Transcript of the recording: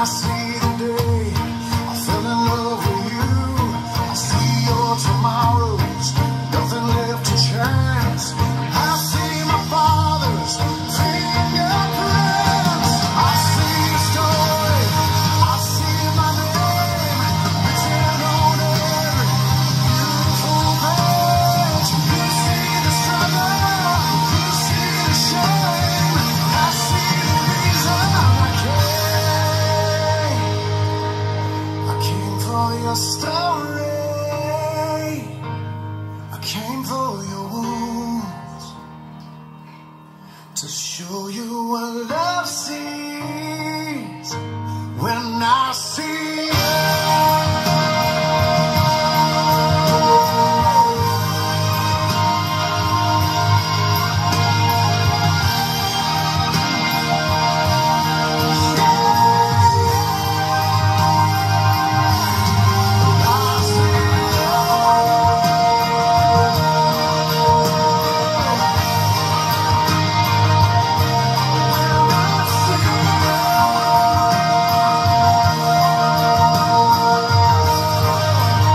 I swear Show you what love sees when I see.